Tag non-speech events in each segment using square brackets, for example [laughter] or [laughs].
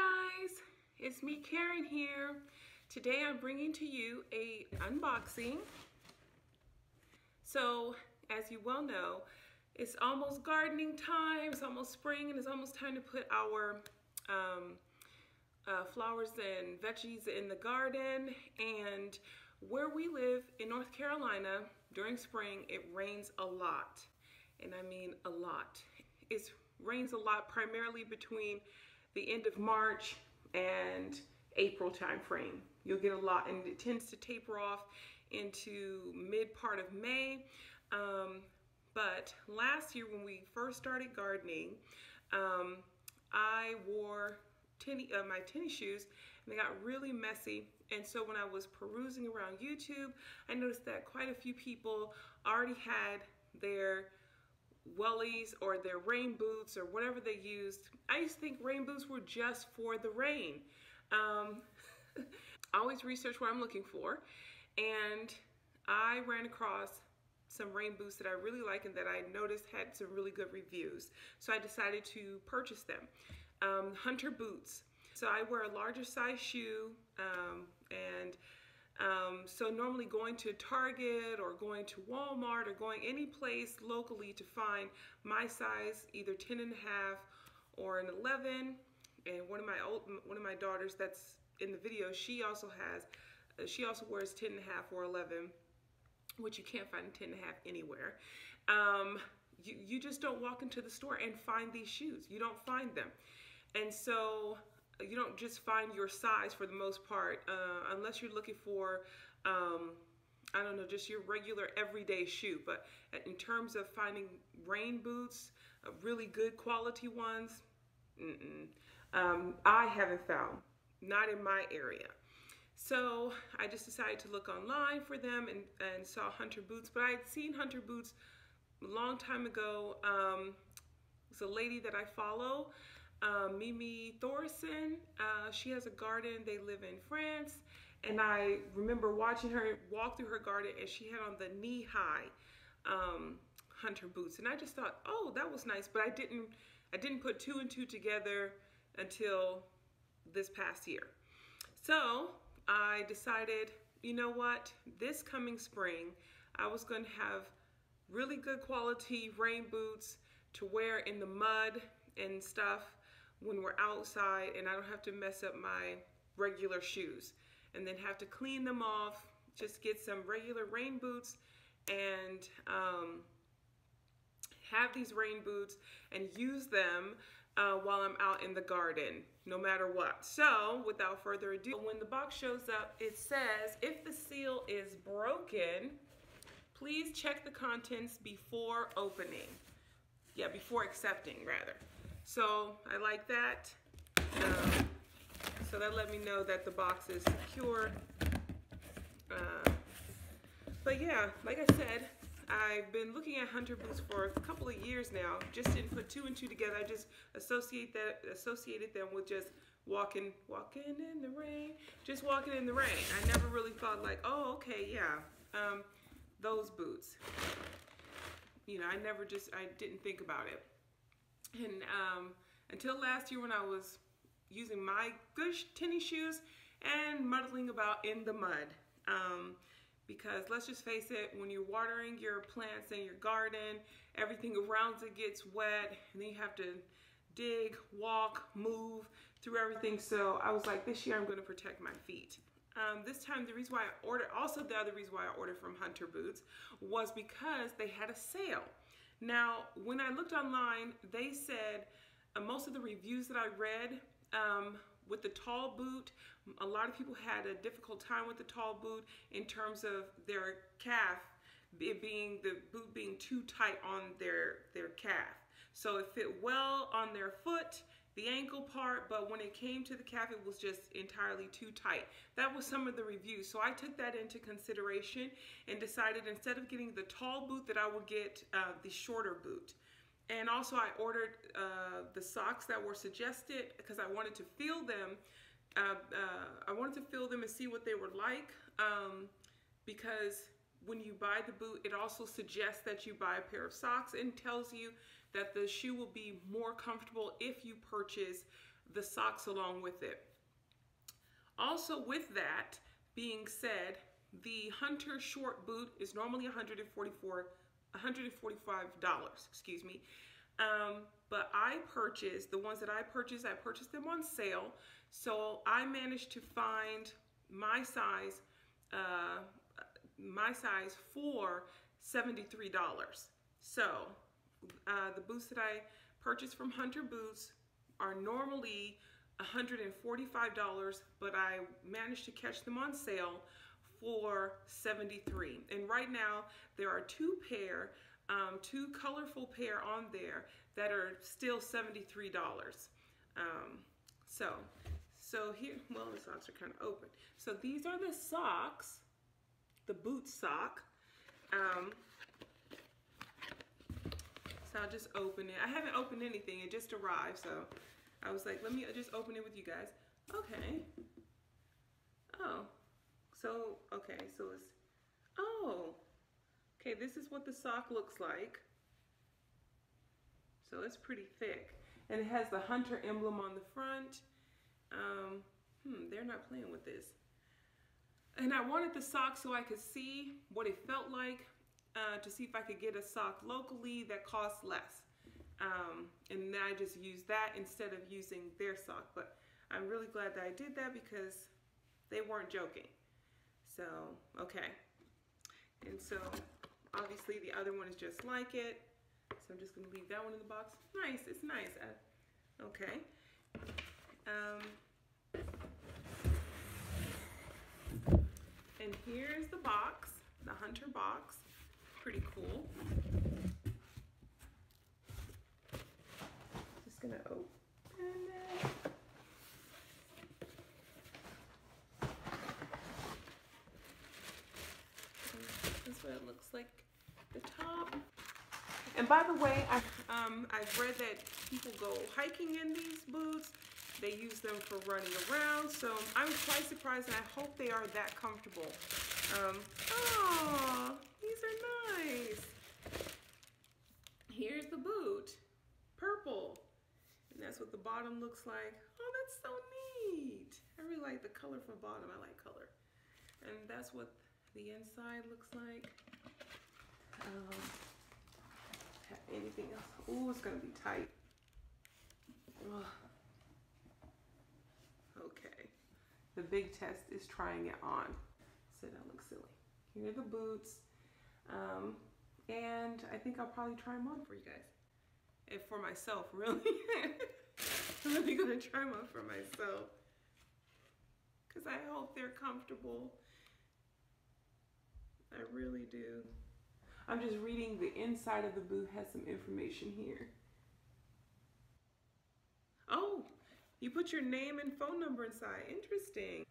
guys, it's me Karen here. Today I'm bringing to you a unboxing. So as you well know, it's almost gardening time, it's almost spring and it's almost time to put our um, uh, flowers and veggies in the garden and where we live in North Carolina during spring it rains a lot and I mean a lot. It rains a lot primarily between the end of March and April timeframe. You'll get a lot and it tends to taper off into mid part of May. Um, but last year when we first started gardening, um, I wore tenny, uh, my tennis shoes and they got really messy. And so when I was perusing around YouTube, I noticed that quite a few people already had their wellies or their rain boots or whatever they used. I used to think rain boots were just for the rain. Um, I [laughs] always research what I'm looking for and I ran across some rain boots that I really like and that I noticed had some really good reviews. So I decided to purchase them. Um, Hunter boots. So I wear a larger size shoe um, and um, so normally going to Target or going to Walmart or going any place locally to find my size, either 10 and a half or an 11. And one of my old, one of my daughters that's in the video, she also has, uh, she also wears 10 and a half or 11, which you can't find 10 and a half anywhere. Um, you, you just don't walk into the store and find these shoes. You don't find them. And so you don't just find your size for the most part, uh, unless you're looking for, um, I don't know, just your regular everyday shoe. But in terms of finding rain boots, uh, really good quality ones, mm -mm, um, I haven't found, not in my area. So I just decided to look online for them and, and saw Hunter Boots, but I had seen Hunter Boots a long time ago. Um, it's a lady that I follow um, Mimi Thorson. Uh, she has a garden. They live in France. And I remember watching her walk through her garden and she had on the knee-high um, hunter boots. And I just thought, oh, that was nice. But I didn't, I didn't put two and two together until this past year. So I decided, you know what, this coming spring, I was going to have really good quality rain boots to wear in the mud and stuff when we're outside and I don't have to mess up my regular shoes and then have to clean them off, just get some regular rain boots and um, have these rain boots and use them uh, while I'm out in the garden, no matter what. So, without further ado, when the box shows up, it says, if the seal is broken, please check the contents before opening. Yeah, before accepting, rather. So I like that. Um, so that let me know that the box is secure. Uh, but yeah, like I said, I've been looking at hunter boots for a couple of years now. Just didn't put two and two together. I just associate that associated them with just walking walking in the rain. Just walking in the rain. I never really thought like, oh, okay, yeah. Um, those boots. You know, I never just I didn't think about it. And um, until last year when I was using my good tennis shoes and muddling about in the mud. Um, because let's just face it, when you're watering your plants in your garden, everything around it gets wet and then you have to dig, walk, move through everything. So I was like, this year I'm gonna protect my feet. Um, this time, the reason why I ordered, also the other reason why I ordered from Hunter Boots was because they had a sale. Now, when I looked online, they said uh, most of the reviews that I read um, with the tall boot, a lot of people had a difficult time with the tall boot in terms of their calf it being the boot being too tight on their their calf. So it fit well on their foot the ankle part, but when it came to the calf, it was just entirely too tight. That was some of the reviews. So I took that into consideration and decided instead of getting the tall boot that I would get uh, the shorter boot. And also I ordered uh, the socks that were suggested because I wanted to feel them. Uh, uh, I wanted to feel them and see what they were like um, because when you buy the boot, it also suggests that you buy a pair of socks and tells you that the shoe will be more comfortable if you purchase the socks along with it. Also with that being said, the Hunter short boot is normally 144 $145, excuse me. Um, but I purchased, the ones that I purchased, I purchased them on sale. So I managed to find my size, uh, my size for $73. So uh, the boots that I purchased from Hunter Boots are normally $145, but I managed to catch them on sale for 73 and right now there are two pair um, two colorful pair on there that are still $73 um, so so here well the socks are kind of open. So these are the socks the boot sock um, so I'll just open it I haven't opened anything it just arrived so I was like let me just open it with you guys okay oh so, okay, so it's, oh, okay, this is what the sock looks like. So it's pretty thick. And it has the hunter emblem on the front. Um, hmm, they're not playing with this. And I wanted the sock so I could see what it felt like uh, to see if I could get a sock locally that costs less. Um, and then I just used that instead of using their sock. But I'm really glad that I did that because they weren't joking. So, okay. And so, obviously the other one is just like it. So I'm just gonna leave that one in the box. Nice, it's nice. Uh, okay. Um, and here's the box, the Hunter box. Pretty cool. Just gonna open it. what it looks like the top. And by the way, I, um, I've read that people go hiking in these boots. They use them for running around. So I'm quite surprised and I hope they are that comfortable. Um, oh, these are nice. Here's the boot, purple. And that's what the bottom looks like. Oh, that's so neat. I really like the colorful bottom. I like color. And that's what the inside looks like. Um, anything else? Oh, it's gonna be tight. Ugh. Okay. The big test is trying it on. So that looks silly. Here are the boots. Um, and I think I'll probably try them on for you guys. And for myself, [laughs] really. I'm really gonna try them on for myself. Cause I hope they're comfortable. I really do. I'm just reading the inside of the boot has some information here. Oh, you put your name and phone number inside. Interesting.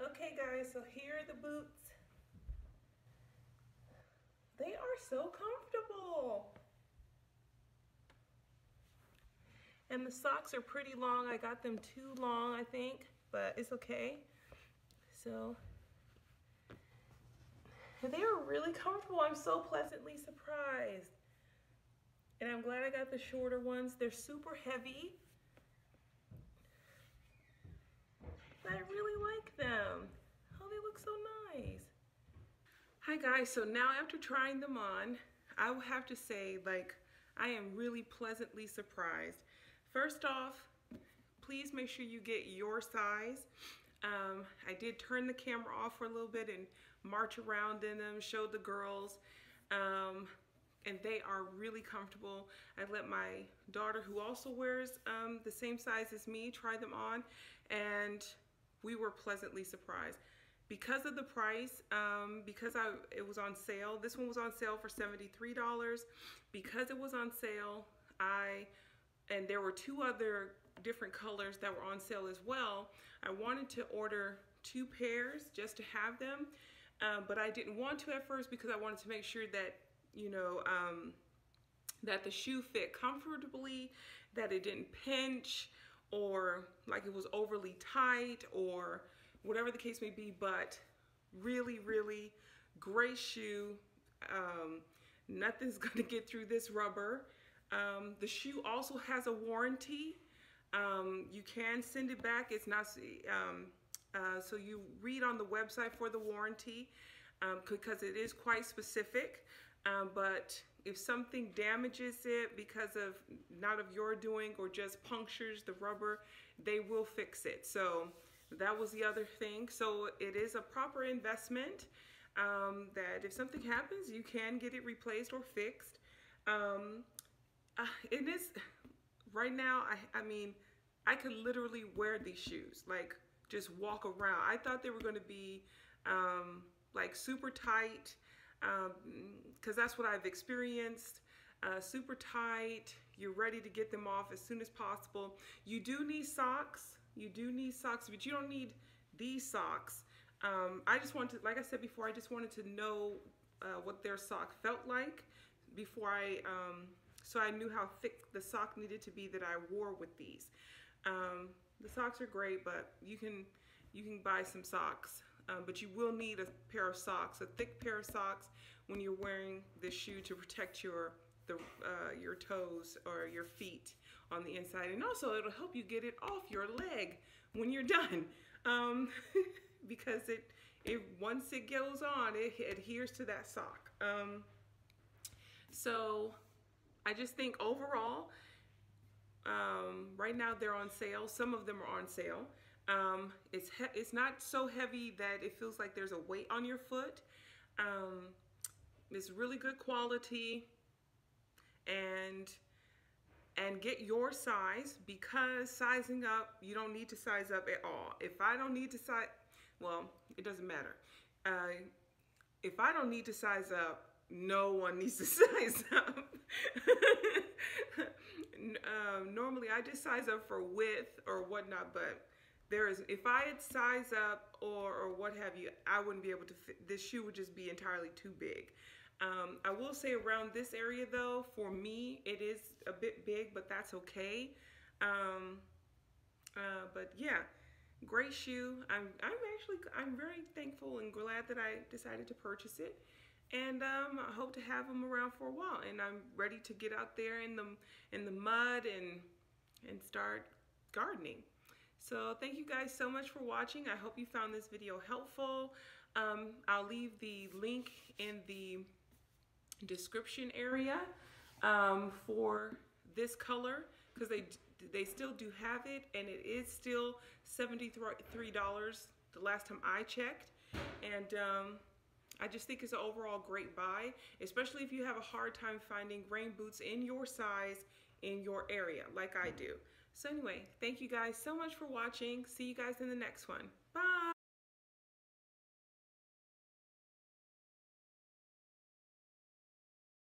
Okay guys, so here are the boots. They are so comfortable. And the socks are pretty long. I got them too long, I think, but it's okay. So they are really comfortable. I'm so pleasantly surprised. And I'm glad I got the shorter ones. They're super heavy. I really like them. Oh, they look so nice. Hi guys, so now after trying them on, I will have to say like, I am really pleasantly surprised. First off, please make sure you get your size. Um, I did turn the camera off for a little bit and march around in them, show the girls. Um, and they are really comfortable. I let my daughter, who also wears um, the same size as me, try them on, and we were pleasantly surprised. Because of the price, um, because I, it was on sale, this one was on sale for $73. Because it was on sale, I, and there were two other different colors that were on sale as well, I wanted to order two pairs just to have them. Um, but I didn't want to at first because I wanted to make sure that, you know, um, that the shoe fit comfortably, that it didn't pinch or like it was overly tight or whatever the case may be, but really, really great shoe. Um, nothing's [laughs] gonna get through this rubber. Um, the shoe also has a warranty. Um, you can send it back. It's not, um, uh, so you read on the website for the warranty because um, it is quite specific. Um, but if something damages it because of not of your doing or just punctures the rubber, they will fix it. So that was the other thing. So it is a proper investment um, that if something happens, you can get it replaced or fixed. Um, uh, it is right now. I, I mean, I could literally wear these shoes, like just walk around. I thought they were going to be um, like super tight, because um, that's what I've experienced. Uh, super tight. You're ready to get them off as soon as possible. You do need socks. You do need socks, but you don't need these socks. Um, I just wanted, to, like I said before, I just wanted to know uh, what their sock felt like before I, um, so I knew how thick the sock needed to be that I wore with these. Um, the socks are great, but you can you can buy some socks, um, but you will need a pair of socks, a thick pair of socks when you're wearing this shoe to protect your the uh, your toes or your feet on the inside, and also it'll help you get it off your leg when you're done, um, [laughs] because it it once it goes on, it adheres to that sock. Um, so I just think overall um, right now they're on sale. Some of them are on sale. Um, it's it's not so heavy that it feels like there's a weight on your foot. Um, it's really good quality, and and get your size because sizing up you don't need to size up at all. If I don't need to size, well, it doesn't matter. Uh, if I don't need to size up, no one [laughs] needs to size up. [laughs] um, normally I just size up for width or whatnot, but there is, if I had size up or, or what have you, I wouldn't be able to fit, this shoe would just be entirely too big. Um, I will say around this area though, for me, it is a bit big, but that's okay. Um, uh, but yeah, great shoe. I'm, I'm actually, I'm very thankful and glad that I decided to purchase it and um, I hope to have them around for a while. And I'm ready to get out there in the in the mud and and start gardening. So thank you guys so much for watching. I hope you found this video helpful. Um, I'll leave the link in the description area um, for this color because they they still do have it and it is still $73 the last time I checked and um, I just think it's an overall great buy, especially if you have a hard time finding rain boots in your size in your area like I do. So anyway, thank you guys so much for watching. See you guys in the next one.